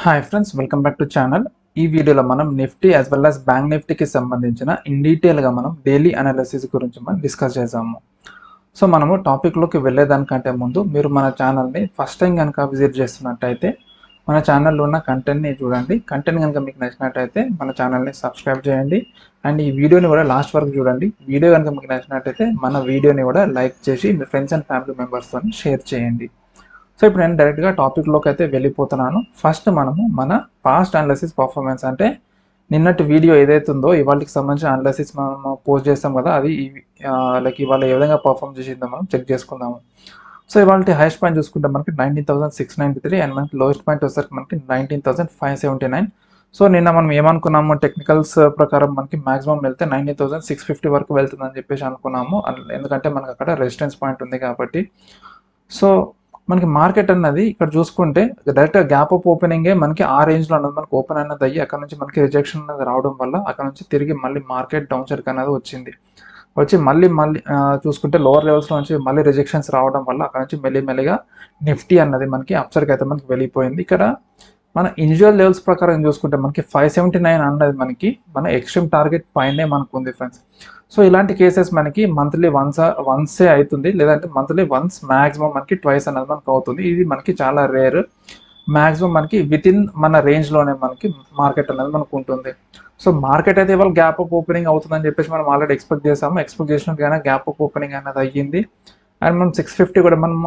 Hi friends welcome back to channel ఈ వీడియోలో మనం Nifty as well as bank నిఫ్టీకి సంబంధించిన ఇన్ డీటెయిల్గా మనం డైలీ అనాలిసిస్ గురించి మనం డిస్కస్ చేసాము. సో మనము టాపిక్లోకి వెళ్ళేదానికంటే ముందు మీరు మన ఛానల్ని ఫస్ట్ టైం కనుక విజిట్ చేస్తున్నట్టయితే మన ఛానల్లో ఉన్న కంటెంట్ని చూడండి. కంటెంట్ కనుక మీకు నచ్చినట్టయితే మన ఛానల్ని సబ్స్క్రైబ్ చేయండి. అండ్ ఈ వీడియోని కూడా లాస్ట్ వరకు చూడండి. వీడియో కనుక మీకు నచ్చినట్టయితే మన వీడియోని కూడా లైక్ చేసి మీ ఫ్రెండ్స్ అండ్ ఫ్యామిలీ మెంబర్స్తో షేర్ చేయండి. సో ఇప్పుడు నేను డైరెక్ట్గా టాపిక్లోకి అయితే వెళ్ళిపోతున్నాను. ఫస్ట్ మనము మన పాస్ట్ అనాలిసిస్ పర్ఫార్మెన్స్ అంటే నిన్నటి వీడియో ఏదైతే ఉందో ఇవాళకి సంబంధించిన అనాలిసిస్ మనం పోస్ట్ చేస్తాం కదా అది లైక్ ఇవాళ ఏ విధంగా పర్ఫామ్ చేసిందో మనం చెక్ చేసుకుందాము. సో ఇవాళ హైయెస్ట్ పాయింట్ చూసుకుంటే మనకి nineteen thousand six ninety three and మనకి లోయెస్ట్ పాయింట్ వచ్చేసరికి మనకి nineteen thousand five seventy nine so నిన్న మనం ఏమనుకున్నాము టెక్నికల్స్ ప్రకారం మనకి మాక్సిమం వెళ్తే నైన్టీన్ థౌసండ్ సిక్స్ ఫిఫ్టీ వరకు వెళ్తుందని చెప్పేసి అనుకున్నాము. ఎందుకంటే మనకి అక్కడ రెసిస్టెన్స్ పాయింట్ ఉంది కాబట్టి. సో మనకి మార్కెట్ అన్నది ఇక్కడ చూసుకుంటే డైరెక్ట్గా గ్యాప్ అప్ ఓపెనింగే మనకి ఆ రేంజ్లో అన్నది మనకి ఓపెన్ అన్నది అయ్యి అక్కడ నుంచి మనకి రిజెక్షన్ అనేది రావడం వల్ల అక్కడ నుంచి తిరిగి మళ్ళీ మార్కెట్ డౌన్ సైడ్ అనేది వచ్చింది. వచ్చి మళ్ళీ మళ్ళీ చూసుకుంటే లోవర్ లెవెల్స్లో నుంచి మళ్ళీ రిజెక్షన్స్ రావడం వల్ల అక్కడ నుంచి మెల్లిమెల్లిగా నిఫ్టీ అన్నది మనకి అప్సర్కి అయితే మనకి వెళ్ళిపోయింది. ఇక్కడ మన ఇండివిజువల్ లెవెల్స్ ప్రకారం చూసుకుంటే మనకి ఫైవ్ సెవెంటీ నైన్ అన్నది మనకి మన ఎక్స్ట్రీమ్ టార్గెట్ పైనే మనకు ఉంది ఫ్రెండ్స్. సో ఇలాంటి కేసెస్ మనకి మంత్లీ వన్స్ వన్సే అవుతుంది. లేదంటే మంత్లీ వన్స్ మాక్సిమం మనకి ట్వైస్ అనేది మనకు అవుతుంది. ఇది మనకి చాలా రేర్. మ్యాక్సిమం మనకి విత్ ఇన్ మన రేంజ్లోనే లోనే మనకి మార్కెట్ అనేది మనకు ఉంటుంది. సో మార్కెట్ అయితే ఇవాళ గ్యాప్ అప్ ఓపెనింగ్ అవుతుందని చెప్పేసి మనం ఆల్రెడీ ఎక్స్పెక్ట్ చేసాము ఎక్స్పెక్ట్ చేసినట్టుగానే గ్యాప్ అప్ ఓపెనింగ్ అనేది అయ్యింది. అండ్ మనం సిక్స్ ఫిఫ్టీ కూడా మనం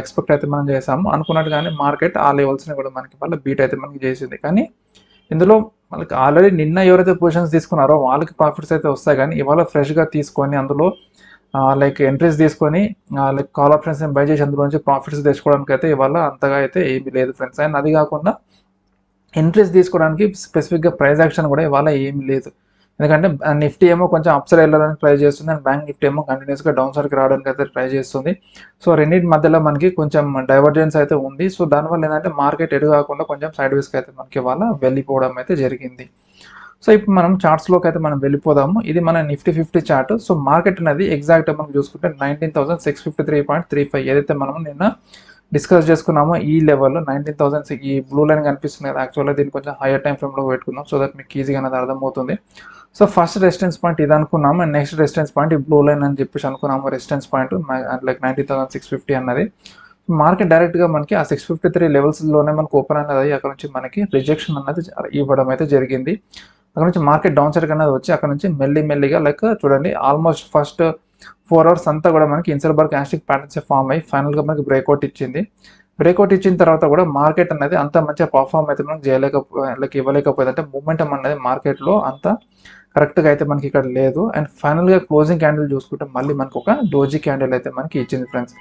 ఎక్స్పెక్ట్ అయితే మనం చేసాము అనుకున్నట్టుగానే మార్కెట్ ఆ లెవెల్స్ని కూడా మనకి వాళ్ళ బీట్ అయితే మనకి చేసింది. కానీ ఇందులో వాళ్ళకి ఆల్రెడీ నిన్న ఎవరైతే పొజిషన్స్ తీసుకున్నారో వాళ్ళకి ప్రాఫిట్స్ అయితే వస్తాయి. కానీ ఇవాళ ఫ్రెష్గా తీసుకొని అందులో లైక్ ఎంట్రీస్ తీసుకొని లైక్ కాల్ ఆప్షన్స్ బై చేసి అందులో నుంచి ప్రాఫిట్స్ తెచ్చుకోవడానికి అయితే ఇవాళ అంతగా అయితే ఏమీ లేదు ఫ్రెండ్స్ అండ్ అది కాకుండా ఎంట్రీస్ తీసుకోవడానికి స్పెసిఫిక్గా ప్రైస్ యాక్షన్ కూడా ఇవాళ ఏమీ లేదు. ఎందుకంటే నిఫ్టీ ఏమో కొంచెం అప్సైడ్ వెళ్ళడానికి ట్రై చేస్తుంది అండ్ బ్యాంక్ నిఫ్టీ ఏమో కంటిన్యూస్గా డౌన్ సైడ్కి రావడానికి అయితే ట్రై చేస్తుంది. సో రెండింటి మధ్యలో మనకి కొంచెం డైవర్జెన్స్ అయితే ఉంది. సో దానివల్ల ఏంటంటే మార్కెట్ ఎడు కాకుండా కొంచెం సైడ్ వేస్కి అయితే మనకి వాళ్ళ వెళ్ళిపోవడం అయితే జరిగింది. సో ఇప్పుడు మనం చార్ట్స్లోకి అయితే మనం వెళ్ళిపోదాము. ఇది మన Nifty fifty chart so market అనేది ఎగ్జాక్ట్ మనం చూసుకుంటే nineteen thousand six fifty three point three five ఏదైతే మనం నిన్న డిస్కస్ చేసుకున్నామో ఈ లెవెల్లో నైన్టీన్ థౌసండ్ ఈ బ్లూ లైన్ కనిపిస్తుంది కదా యాక్చువల్గా దీన్ని కొంచెం హైయర్ టైం ఫ్రేమ్లో పెట్టుకుందాం. సో దట్ మీకు ఈజీగా అనేది అర్థమవుతుంది. సో ఫస్ట్ రెసిస్టెన్స్ పాయింట్ ఇది అనుకున్నాము అండ్ నెక్స్ట్ రెసిస్టెన్స్ పాయింట్ ఈ బ్లూ లైన్ అని చెప్పేసి అనుకున్నాము. Resistance point like ninety thousand six fifty అన్నది. మార్కెట్ డైరెక్ట్గా మనకి ఆ సిక్స్ ఫిఫ్టీ త్రీ లెవెల్స్లోనే మనకు ఓపెన్ అనేది అయ్యి అక్కడ నుంచి మనకి రిజెక్షన్ అనేది ఇవ్వడం అయితే జరిగింది. అక్కడ నుంచి మార్కెట్ డౌన్ సైడ్ అనేది వచ్చి అక్కడ నుంచి మెల్లి మెల్లిగా లైక్ చూడండి ఆల్మోస్ట్ ఫస్ట్ ఫోర్ అవర్స్ అంతా కూడా మనకి ఇన్సర్బర్గ్ క్యాస్టిక్ ప్యాటర్న్స్ ఫామ్ అయ్యి ఫైనల్గా మనకి బ్రేక్అవుట్ ఇచ్చింది. బ్రేక్అవుట్ ఇచ్చిన తర్వాత కూడా మార్కెట్ అనేది అంత మంచిగా పర్ఫామ్ అయితే మనం చేయలేకపో లైక్ ఇవ్వలేకపోయింది. అంటే మూమెంటం అనేది మార్కెట్లో అంత కరెక్ట్గా అయితే మనకి ఇక్కడ లేదు. అండ్ ఫైనల్గా క్లోజింగ్ క్యాండిల్ చూసుకుంటే మళ్ళీ మనకు ఒక డోజీ క్యాండిల్ అయితే మనకి ఇచ్చింది ఫ్రెండ్స్.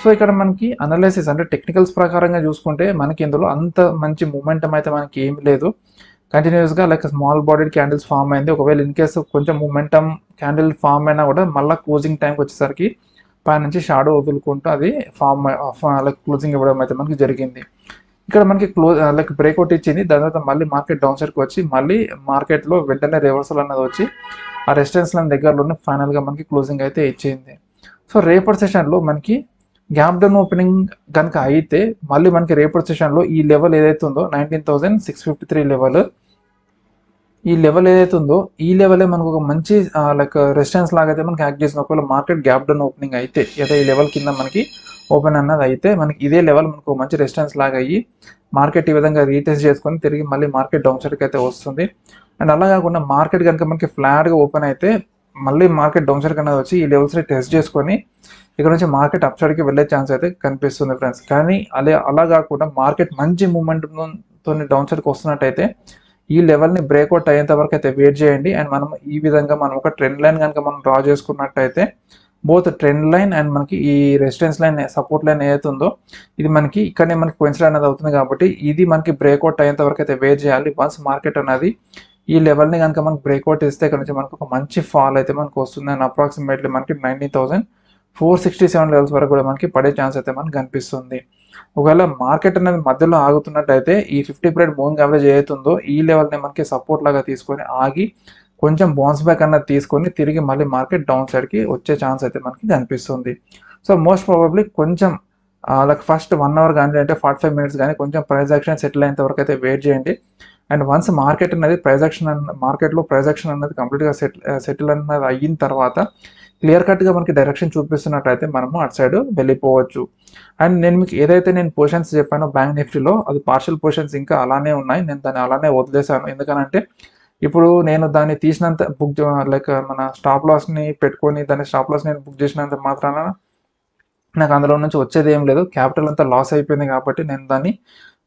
సో ఇక్కడ మనకి అనాలిసిస్ అంటే టెక్నికల్స్ ప్రకారంగా చూసుకుంటే మనకి ఇందులో అంత మంచి మూమెంటం అయితే మనకి ఏమి లేదు. కంటిన్యూస్గా like small body candles form అయింది. ఒకవేళ ఇన్ కేసు కొంచెం మూమెంటం క్యాండిల్ ఫామ్ అయినా కూడా మళ్ళీ క్లోజింగ్ టైంకి వచ్చేసరికి పైనుంచి షాడో వదులుకుంటూ అది ఫామ్ లైక్ క్లోజింగ్ ఇవ్వడం అయితే మనకి జరిగింది. ఇక్కడ మనకి క్లోజ్ లైక్ బ్రేక్అవుట్ ఇచ్చింది. దాని తర్వాత మళ్ళీ మార్కెట్ డౌన్ సైడ్కి వచ్చి మళ్ళీ మార్కెట్లో వెంటనే రివర్సల్ అన్నది వచ్చి ఆ రెసిస్టెన్స్ లైన్ దగ్గరలోనే ఫైనల్గా మనకి క్లోజింగ్ అయితే ఇచ్చింది. సో రేపటి సెషన్లో మనకి గ్యాప్ డౌన్ ఓపెనింగ్ కనుక అయితే మళ్ళీ మనకి రేపటి సెషన్లో ఈ లెవెల్ ఏదైతే ఉందో nineteen thousand six fifty three level ఈ లెవెల్ ఏదైతే ఉందో ఈ లెవెలే మనకు ఒక మంచి లైక్ రెసిస్టెన్స్ లాగా అయితే మనకి యాక్ట్ చేసిన ఒకవేళ మార్కెట్ గ్యాప్ డౌన్ ఓపెనింగ్ అయితే ఏదో ఈ లెవెల్ కింద మనకి ఓపెన్ అన్నది అయితే మనకి ఇదే లెవెల్ మనకు మంచి రెసిస్టెన్స్ లాగా అయ్యి మార్కెట్ ఈ విధంగా రీటెస్ట్ చేసుకొని తిరిగి మళ్ళీ మార్కెట్ డౌన్ సైడ్కి అయితే వస్తుంది. అండ్ అలా కాకుండా మార్కెట్ కనుక మనకి ఫ్లాట్గా ఓపెన్ అయితే మళ్ళీ మార్కెట్ డౌన్ సైడ్ అనేది వచ్చి ఈ లెవెల్స్ని టెస్ట్ చేసుకొని ఇక్కడ నుంచి మార్కెట్ అప్ సైడ్కి వెళ్ళే ఛాన్స్ అయితే కనిపిస్తుంది ఫ్రెండ్స్ కానీ అదే అలా కాకుండా మార్కెట్ మంచి మూమెంట్తో డౌన్ సైడ్కి వస్తున్నట్టయితే ఈ లెవెల్ని బ్రేక్అవుట్ అయ్యేంత వరకు అయితే వెయిట్ చేయండి. అండ్ మనం ఈ విధంగా మనం ఒక ట్రెండ్ లైన్ కనుక మనం డ్రా చేసుకున్నట్టయితే బోత్ ట్రెండ్ లైన్ అండ్ మనకి ఈ రెసిస్టెన్స్ లైన్ సపోర్ట్ లైన్ ఏదైతే ఉందో ఇది మనకి ఇక్కడనే మనకి కోయిన్సిడెంట్ అనేది అవుతుంది కాబట్టి ఇది మనకి బ్రేక్అవుట్ అయ్యేంత వరకు అయితే వెయిట్ చేయాలి. వన్స్ మార్కెట్ అనేది ఈ లెవెల్ని కనుక మనకి బ్రేక్అవుట్ ఇస్తే ఇక్కడ నుంచి మనకు ఒక మంచి ఫాల్ అయితే మనకు వస్తుంది. అండ్ అప్రాక్సిమేట్లీ మనకి nineteen thousand four sixty seven levels వరకు కూడా మనకి పడే ఛాన్స్ అయితే మనకి కనిపిస్తుంది. ఒకవేళ మార్కెట్ అనేది మధ్యలో ఆగుతున్నట్టయితే ఈ ఫిఫ్టీ పీరియడ్ మూవింగ్ యావరేజ్ ఏదైతుందో ఈ లెవెల్ని మనకి సపోర్ట్ లాగా తీసుకొని ఆగి కొంచెం బౌన్స్ బ్యాక్ అన్నది తీసుకొని తిరిగి మళ్ళీ మార్కెట్ డౌన్ సైడ్కి వచ్చే ఛాన్స్ అయితే మనకి కనిపిస్తుంది. సో మోస్ట్ ప్రాబబ్లీ కొంచెం లైక్ ఫస్ట్ వన్ అవర్ కానీ అంటే ఫార్టీ ఫైవ్ మినిట్స్ కానీ కొంచెం ప్రైస్ యాక్షన్ సెటిల్ అయ్యేంత వరకు అయితే వెయిట్ చేయండి. అండ్ వన్స్ మార్కెట్ అనేది ప్రైస్ యాక్షన్ మార్కెట్లో ప్రైస్ యాక్షన్ అనేది కంప్లీట్గా సెటిల్ సెటిల్ అనేది అయిన తర్వాత క్లియర్ కట్గా మనకి డైరెక్షన్ చూపిస్తున్నట్టయితే మనము అటు సైడ్ వెళ్ళిపోవచ్చు. అండ్ నేను మీకు ఏదైతే నేను పొజిషన్స్ చెప్పానో బ్యాంక్ నిఫ్టీలో అది పార్షల్ పొజిషన్స్ ఇంకా అలానే ఉన్నాయి. నేను దాన్ని అలానే వదిలేశాను. ఎందుకనంటే ఇప్పుడు నేను దాన్ని తీసినంత బుక్ లైక్ మన స్టాప్ లాస్ని పెట్టుకొని దాన్ని స్టాప్ లాస్ నేను బుక్ చేసినంత మాత్రాన నాకు అందులో నుంచి వచ్చేది ఏం లేదు. క్యాపిటల్ అంతా లాస్ అయిపోయింది కాబట్టి నేను దాన్ని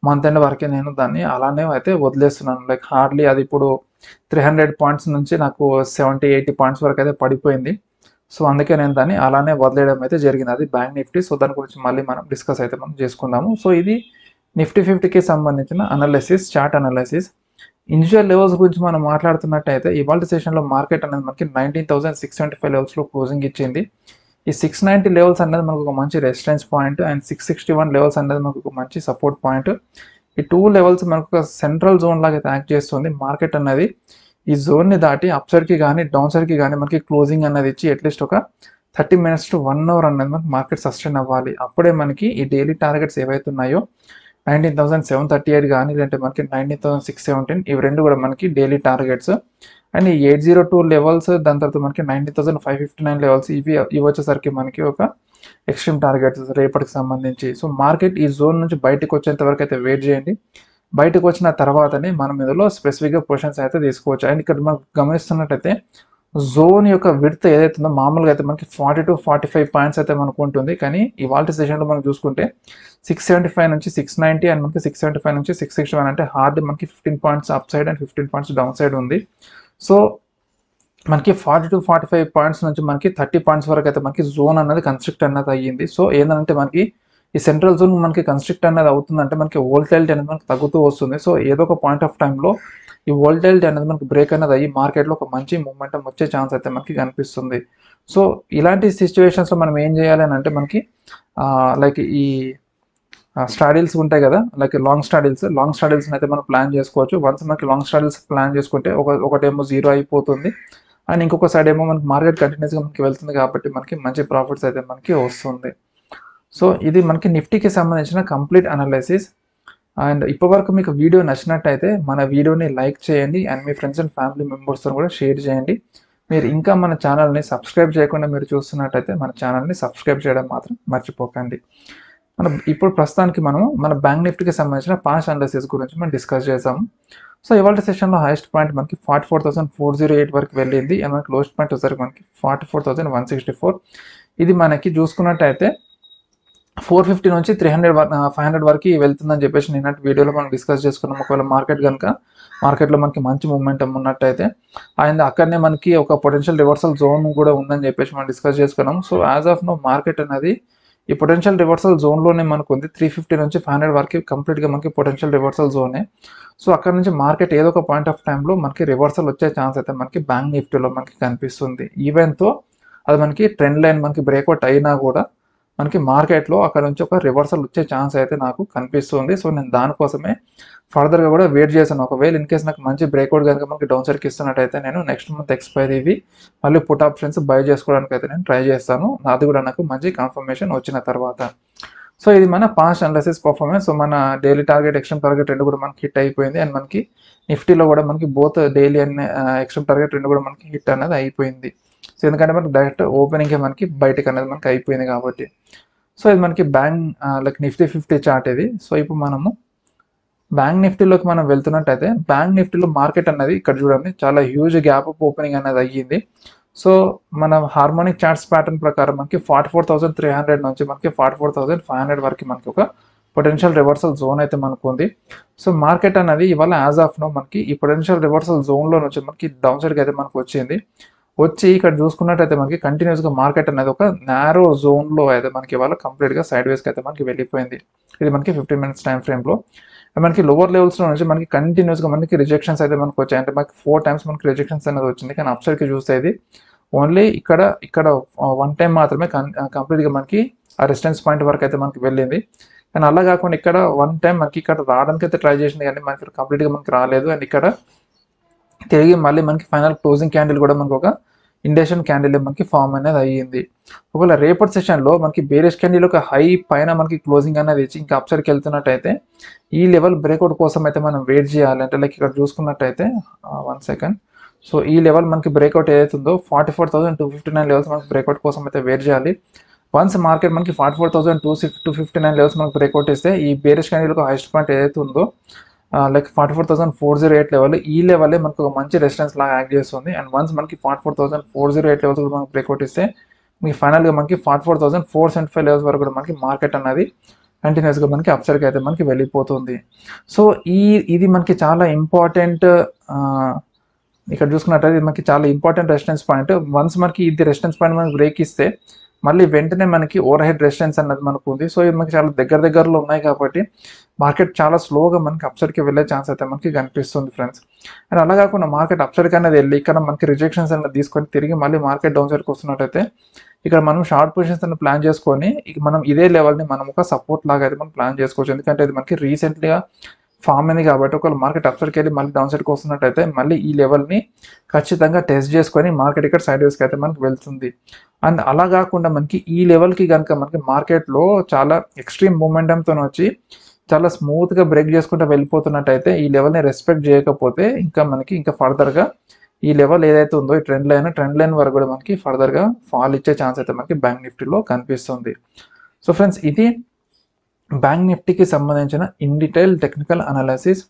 మంత్ ఎండ్ వరకే నేను దాన్ని అలానే అయితే వదిలేస్తున్నాను. లైక్ హార్డ్లీ అది ఇప్పుడు త్రీ హండ్రెడ్ పాయింట్స్ నుంచి నాకు సెవెంటీ ఎయిటీ పాయింట్స్ వరకు అయితే పడిపోయింది. సో అందుకే నేను దాన్ని అలానే వదిలేయడం అయితే జరిగింది. అది బ్యాంక్ నిఫ్టీ సో దాని గురించి మళ్ళీ మనం డిస్కస్ అయితే మనం చేసుకుందాము. సో ఇది నిఫ్టీ ఫిఫ్టీకి సంబంధించిన analysis chart analysis initial levels గురించి మనం మాట్లాడుతున్నట్టయితే ఇవాళ సెషన్లో మార్కెట్ అనేది మనకి nineteen thousand six seventy five లెవెల్స్లో క్లోజింగ్ ఇచ్చింది. ఈ సిక్స్ నైంటీ లెవెల్స్ అనేది మనకు ఒక మంచి resistance point and six sixty one levels అనేది మనకు ఒక మంచి సపోర్ట్ పాయింట్ ఈ టూ లెవెల్స్ మనకు ఒక సెంట్రల్ జోన్ లాగా యాక్ట్ చేస్తుంది మార్కెట్ అనేది. ఈ జోన్ని దాటి అప్ సైడ్కి కానీ డౌన్ సైడ్కి కానీ మనకి క్లోజింగ్ అనేది ఇచ్చి అట్లీస్ట్ ఒక thirty minutes to one hour అనేది మనకి మార్కెట్ సస్టైన్ అవ్వాలి. అప్పుడే మనకి ఈ డైలీ టార్గెట్స్ ఏవైతే ఉన్నాయో nineteen thousand seven thirty eight కానీ లేదంటే మనకి నైన్టీన్ థౌసండ్ సిక్స్ సెవెంటీన్ ఇవి రెండు కూడా మనకి డైలీ టార్గెట్స్ అండ్ ఈ ఎయిట్ జీరో టూ లెవెల్స్ దాని తర్వాత మనకి nineteen thousand five fifty nine levels ఇవి ఇవి వచ్చేసరికి మనకి ఒక ఎక్స్ట్రీమ్ టార్గెట్స్ రేపటికి సంబంధించి. సో మార్కెట్ ఈ జోన్ నుంచి బయటకు వచ్చేంత వరకు అయితే వెయిట్ చేయండి. బయటకు వచ్చిన తర్వాతనే మనం ఇందులో స్పెసిఫిక్గా పొజిషన్స్ అయితే తీసుకోవచ్చు. అండ్ ఇక్కడ మనం గమనిస్తున్నట్టయితే జోన్ యొక్క విడ్త్ ఏదైతే ఉందో మామూలుగా అయితే మనకి forty to forty five points అయితే మనకు ఉంటుంది. కానీ ఇవాళ సెషన్లో మనం చూసుకుంటే సిక్స్ సెవెంటీ ఫైవ్ నుంచి సిక్స్ నైంటీ అండ్ మనకి సిక్స్ సెవెంటీ ఫైవ్ నుంచి సిక్స్ సిక్స్టీ వన్ అంటే హార్డ్ మనకి fifteen points up side and fifteen points down side ఉంది. సో మనకి forty to forty five points నుంచి మనకి థర్టీ పాయింట్స్ వరకు అయితే మనకి జోన్ అనేది కన్స్ట్రక్ట్ అనేది అయ్యింది. సో ఏంటంటే మనకి ఈ సెంట్రల్ జోన్ మనకి కన్స్ట్రక్ట్ అనేది అవుతుందంటే మనకి వోల్టైలిటీ అనేది మనకి తగ్గుతూ వస్తుంది. సో ఏదో ఒక పాయింట్ ఆఫ్ టైంలో ఈ వోల్టైలిటీ అనేది మనకి బ్రేక్ అనేది అయ్యి మార్కెట్లో ఒక మంచి మూమెంటం వచ్చే ఛాన్స్ అయితే మనకి కనిపిస్తుంది. సో ఇలాంటి సిచ్యువేషన్స్లో మనం ఏం చేయాలి అని అంటే మనకి లైక్ ఈ స్టాడిల్స్ ఉంటాయి కదా like long straddles long straddles అయితే మనం ప్లాన్ చేసుకోవచ్చు. వన్స్ మనకి లాంగ్ స్టాడిల్స్ ప్లాన్ చేసుకుంటే ఒక ఒకటేమో జీరో అయిపోతుంది. అండ్ ఇంకొక సైడ్ ఏమో మనకి మార్కెట్ కంటిన్యూస్గా మనకి వెళ్తుంది కాబట్టి మనకి మంచి ప్రాఫిట్స్ అయితే మనకి వస్తుంది. సో ఇది మనకి నిఫ్టీకి సంబంధించిన కంప్లీట్ అనాలిసిస్ అండ్ ఇప్పటివరకు మీకు వీడియో నచ్చినట్టయితే మన వీడియోని లైక్ చేయండి అండ్ మీ ఫ్రెండ్స్ అండ్ ఫ్యామిలీ మెంబర్స్తో కూడా షేర్ చేయండి. మీరు ఇంకా మన ఛానల్ని సబ్స్క్రైబ్ చేయకుండా మీరు చూస్తున్నట్టయితే మన ఛానల్ని సబ్స్క్రైబ్ చేయడం మాత్రం మర్చిపోకండి. మనం ఇప్పుడు ప్రస్తుతానికి మనము మన బ్యాంక్ నిఫ్టీకి సంబంధించిన పాస్ అనాలిసిస్ గురించి మనం డిస్కస్ చేసాము. సో ఇవాళ సెషన్లో హైయెస్ట్ పాయింట్ మనకి forty four thousand four zero eight వరకు వెళ్ళింది. అండ్ మనకి లోయెస్ట్ పాయింట్ వచ్చేసరికి మనకి forty four thousand one sixty four ఇది మనకి చూసుకున్నట్టయితే ఫోర్ ఫిఫ్టీ నుంచి త్రీ హండ్రెడ్ ఫైవ్ హండ్రెడ్ వరకు వెళ్తుందని చెప్పేసి నిన్నటి వీడియోలో మనం డిస్కస్ చేసుకున్నాం. ఒకవేళ మార్కెట్ కనుక మార్కెట్లో మనకి మంచి మూమెంటం ఉన్నట్టయితే అండ్ అక్కడనే మనకి ఒక పొటెన్షియల్ రివర్సల్ జోన్ కూడా ఉందని చెప్పేసి మనం డిస్కస్ చేసుకున్నాం. So as of now market అనేది ఈ పొటెన్షియల్ రివర్సల్ జోన్లోనే మనకు ఉంది. త్రీ ఫిఫ్టీ నుంచి ఫైవ్ హండ్రెడ్ వరకు కంప్లీట్గా మనకి పొటెన్షియల్ రివర్సల్ జోనే సో అక్కడ నుంచి మార్కెట్ ఏదో ఒక పాయింట్ ఆఫ్ టైంలో మనకి రివర్సల్ వచ్చే ఛాన్స్ అయితే మనకి బ్యాంక్ నిఫ్టీలో మనకి కనిపిస్తుంది. ఈవెన్తో అది మనకి ట్రెండ్ లైన్ మనకి బ్రేక్అవుట్ అయినా కూడా మనకి మార్కెట్లో అక్కడ నుంచి ఒక రివర్సల్ వచ్చే ఛాన్స్ అయితే నాకు కనిపిస్తుంది. సో నేను దానికోసమే ఫర్దర్గా కూడా వెయిట్ చేశాను. ఒకవేళ ఇన్ కేసు నాకు మంచి బ్రేక్అవుట్ కనుక మనకి డౌన్ సైడ్కి ఇస్తున్నట్టయితే నేను నెక్స్ట్ మంత్ ఎక్స్పైరీ ఇవి మళ్ళీ పుట్ ఆప్షన్స్ బై చేసుకోవడానికి అయితే నేను ట్రై చేస్తాను. అది కూడా నాకు మంచి కన్ఫర్మేషన్ వచ్చిన తర్వాత. సో ఇది మన పాస్ట్ అనాలిసిస్ పర్ఫార్మెన్స్ సో మన డైలీ టార్గెట్ ఎక్స్ట్రీమ్ టార్గెట్ రెండు కూడా మనకి హిట్ అయిపోయింది. అండ్ మనకి నిఫ్టీలో కూడా మనకి both daily and extreme target రెండు కూడా మనకి హిట్ అనేది అయిపోయింది. సో ఎందుకంటే మనకి డైరెక్ట్ ఓపెనింగ్ మనకి బయటకు అనేది మనకి అయిపోయింది కాబట్టి. సో ఇది మనకి bank like Nifty fifty chart ఇది. సో ఇప్పుడు మనము బ్యాంక్ నిఫ్టీలోకి మనం వెళ్తున్నట్టయితే బ్యాంక్ నిఫ్టీలో మార్కెట్ అనేది ఇక్కడ చూడండి చాలా హ్యూజ్ గ్యాప్ అప్ ఓపెనింగ్ అనేది అయ్యింది. సో మన హార్మోనిక్ చార్ట్స్ ప్యాటర్న్ ప్రకారం మనకి forty four thousand three hundred నుంచి మనకి forty four thousand five hundred వరకు మనకి ఒక పొటెన్షియల్ రివర్సల్ జోన్ అయితే మనకు ఉంది. సో మార్కెట్ అనేది ఇవాళ యాజ్ ఆఫ్ నో మనకి ఈ పొటెన్షియల్ రివర్సల్ జోన్లో నుంచి మనకి డౌన్ సైడ్కి అయితే మనకు వచ్చింది. వచ్చి ఇక్కడ చూసుకున్నట్టయితే మనకి కంటిన్యూస్గా మార్కెట్ అనేది ఒక నారో జోన్లో అయితే మనకి ఇవాళ కంప్లీట్గా సైడ్ వేస్కి అయితే మనకి వెళ్ళిపోయింది. ఇది మనకి ఫిఫ్టీన్ మినిట్స్ టైం ఫ్రేమ్లో మనకి లోవర్ లెవెల్స్లో నుంచి మనకి కంటిన్యూస్గా మనకి రిజెక్షన్స్ అయితే మనకి వచ్చాయి. అంటే మనకి ఫోర్ టైమ్స్ మనకి రిజెక్షన్స్ అనేది వచ్చింది. కానీ అప్ సైడ్కి చూస్తే ఇది ఓన్లీ ఇక్కడ ఇక్కడ వన్ టైం మాత్రమే కంప్లీట్గా మనకి ఆ రెసిస్టెన్స్ పాయింట్ వరకు అయితే మనకి వెళ్ళింది. కానీ అలా కాకుండా ఇక్కడ వన్ టైం మనకి ఇక్కడ రావడానికి అయితే ట్రై చేసింది. కానీ మనకి కంప్లీట్గా మనకి రాలేదు. అండ్ ఇక్కడ తిరిగి మళ్ళీ మనకి ఫైనల్ క్లోజింగ్ క్యాండిల్ కూడా మనకు ఒక ఇండేషన్ క్యాండిల్ మనకి ఫామ్ అనేది అయ్యింది. ఒకవేళ రేపటి సెషన్లో మనకి బేరిష్ క్యాండిల్ ఒక హై పైన మనకి క్లోజింగ్ అనేది ఇచ్చి ఇంకా అప్సైడ్కి వెళ్తున్నట్టయితే ఈ లెవెల్ బ్రేక్అవుట్ కోసం అయితే మనం వెయిట్ చేయాలి. అంటే లైక్ ఇక్కడ చూసుకున్నట్టయితే వన్ సెకండ్ సో ఈ లెవెల్ మనకి బ్రేక్అవుట్ ఏదైతుందో forty four thousand two fifty nine levels మనకి బ్రేక్అవుట్ కోసం అయితే వెయిట్ చేయాలి. వన్స్ మార్కెట్ మనకి forty four thousand two two fifty nine levels మనకి బ్రేక్అవుట్ ఇస్తే ఈ బేరిష్ క్యాండిల్ ఒక హైస్ట్ పాయింట్ ఏదైతే ఉందో like forty four thousand four zero eight level ఈ లెవెలే మనకు ఒక మంచి రెసిడెన్స్ లాగా యాక్ట్ చేస్తుంది. అండ్ వన్స్ మనకి forty four thousand four zero eight levels కూడా మనకి బ్రేక్అవుట్ ఇస్తే మీకు ఫైనల్గా మనకి forty four thousand four seventy five levels వరకు కూడా మనకి మార్కెట్ అనేది కంటిన్యూస్గా మనకి అప్సైడ్కి అయితే మనకి వెళ్ళిపోతుంది. సో ఈ ఇది మనకి చాలా ఇంపార్టెంట్ ఇక్కడ చూసుకున్నట్టయితే మనకి చాలా ఇంపార్టెంట్ రెసిడెన్స్ పాయింట్ వన్స్ మనకి ఇది రెసిడెన్స్ పాయింట్ మనకి బ్రేక్ ఇస్తే మళ్ళీ వెంటనే మనకి ఓవర్ హెడ్ రెసిస్టెన్స్ అన్నది మనకు ఉంది. సో ఇది మనకి చాలా దగ్గర దగ్గరలో ఉన్నాయి కాబట్టి మార్కెట్ చాలా స్లోగా మనకి అప్సైడ్కి వెళ్ళే ఛాన్స్ అయితే మనకి కనిపిస్తుంది ఫ్రెండ్స్ అండ్ అలా కాకుండా మార్కెట్ అప్సైడ్ అనేది వెళ్ళి ఇక్కడ మనకి రిజెక్షన్స్ అనేది తీసుకొని తిరిగి మళ్ళీ మార్కెట్ డౌన్ సైడ్కి వస్తున్నట్టయితే ఇక్కడ మనం షార్ట్ పొజిషన్స్ అని ప్లాన్ చేసుకొని మనం ఇదే లెవెల్ని మనం ఒక సపోర్ట్ లాగా అయితే మనం ప్లాన్ చేసుకోవచ్చు. ఎందుకంటే ఇది మనకి రీసెంట్గా ఫామ్ అయింది కాబట్టి ఒకవేళ మార్కెట్ అప్సైడ్కి వెళ్ళి మళ్ళీ డౌన్ సైడ్కి వస్తున్నట్టయితే మళ్ళీ ఈ లెవెల్ని ఖచ్చితంగా టెస్ట్ చేసుకొని మార్కెట్ ఇక్కడ సైడ్ వేస్కి అయితే మనకి వెళ్తుంది. అండ్ అలా కాకుండా మనకి ఈ లెవెల్కి కనుక మనకి మార్కెట్లో చాలా ఎక్స్ట్రీమ్ మూమెంటంతో వచ్చి చాలా స్మూత్గా బ్రేక్ చేసుకుంటూ వెళ్ళిపోతున్నట్టయితే ఈ లెవెల్ని రెస్పెక్ట్ చేయకపోతే ఇంకా మనకి ఇంకా ఫర్దర్గా ఈ లెవెల్ ఏదైతే ఉందో ఈ ట్రెండ్ లైన్ ట్రెండ్ లైన్ వరకు కూడా మనకి ఫర్దర్గా ఫాల్ ఇచ్చే ఛాన్స్ అయితే మనకి బ్యాంక్ నిఫ్టీలో కనిపిస్తుంది. సో ఫ్రెండ్స్ ఇది బ్యాంక్ నిఫ్టీకి సంబంధించిన ఇన్ డీటెయిల్ టెక్నికల్ అనాలిసిస్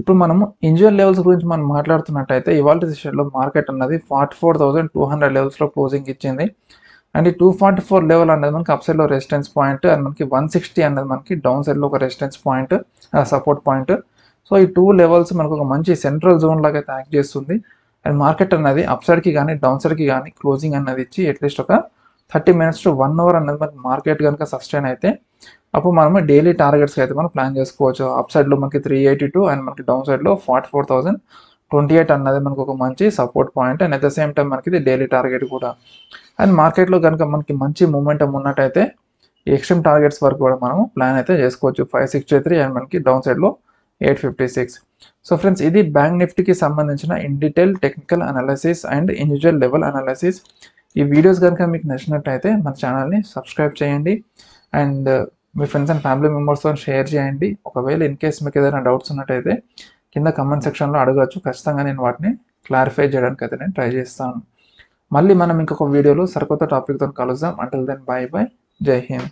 ఇప్పుడు మనము ఇంజువల్ లెవెల్స్ గురించి మనం మాట్లాడుతున్నట్టయితే ఇవాళ సెషన్లో మార్కెట్ అన్నది forty four thousand two hundred లెవెల్స్లో క్లోజింగ్ ఇచ్చింది. అండ్ ఈ టూ ఫార్టీ ఫోర్ లెవెల్ అనేది మనకి అప్సైడ్లో రెసిస్టెన్స్ పాయింట్ అండ్ మనకి వన్ సిక్స్టీ అనేది మనకి డౌన్ సైడ్లో ఒక resistance point support point so ఈ టూ లెవెల్స్ మనకు ఒక మంచి సెంట్రల్ జోన్ లాగా అయితే యాక్ట్ చేస్తుంది. అండ్ మార్కెట్ అనేది అప్ సైడ్కి కానీ డౌన్ సైడ్కి కానీ క్లోజింగ్ అనేది ఇచ్చి అట్లీస్ట్ ఒక thirty minutes to one hour అనేది మనకి మార్కెట్ కనుక సస్టైన్ అయితే అప్పుడు మనము డైలీ టార్గెట్స్కి అయితే మనం ప్లాన్ చేసుకోవచ్చు. అప్ సైడ్లో మనకి త్రీ ఎయిటీ టూ అండ్ మనకి డౌన్ సైడ్లో forty four thousand twenty eight అన్నది మనకు ఒక మంచి support point and at the same time మనకి ఇది డైలీ టార్గెట్ కూడా. అండ్ మార్కెట్లో కనుక మనకి మంచి మూమెంటం ఉన్నట్టయితే ఎక్స్ట్రీమ్ టార్గెట్స్ వరకు కూడా మనం ప్లాన్ అయితే చేసుకోవచ్చు. ఫైవ్ సిక్స్టీ త్రీ అండ్ మనకి డౌన్ సైడ్లో eight fifty six so friends ఇది బ్యాంక్ నిఫ్టీకి సంబంధించిన in detail technical analysis and individual level analysis ఈ వీడియోస్ కనుక మీకు నచ్చినట్టయితే మన ఛానల్ని సబ్స్క్రైబ్ చేయండి. అండ్ మీ ఫ్రెండ్స్ అండ్ ఫ్యామిలీ మెంబర్స్తో షేర్ చేయండి. ఒకవేళ ఇన్ కేస్ మీకు ఏదైనా డౌట్స్ ఉన్నట్టయితే కింద కమెంట్ సెక్షన్లో అడగచ్చు. ఖచ్చితంగా నేను వాటిని క్లారిఫై చేయడానికి అయితే నేను ట్రై చేస్తాను. మళ్ళీ మనం ఇంకొక వీడియోలో సరికొత్త టాపిక్తో కలుద్దాం. అంటల్ దెన్ బాయ్ బాయ్ జై హింద్.